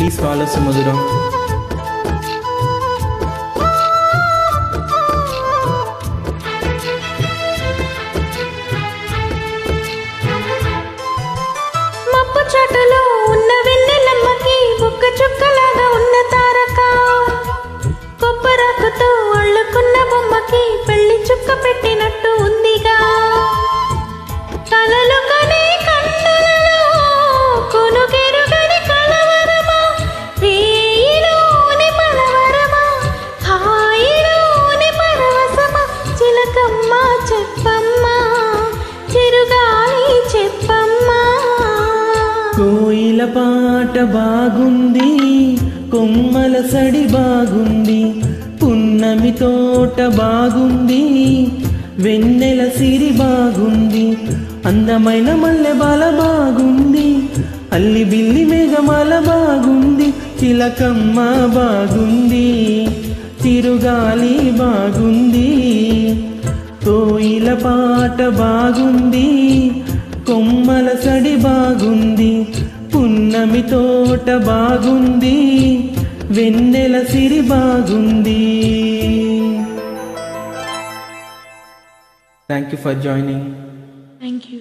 Please follow సుమధురం మబ్బు చాటులో కోయిల పాట బాగుంది కొమ్మల సడి బాగుంది పున్నమి తోట బాగుంది వెన్నెల సిరి బాగుంది అందమైన మల్లె బాల బాగుంది అల్లి బిల్లి మేఘమాల బాగుంది చిలకమ్మ బాగుంది తిరుగాలి బాగుంది కోయిల పాట బాగుంది కొమ్మల సడి బాగుంది పున్నమి తోట బాగుంది వెన్నెల సిరి బాగుంది. Thank you for joining thank you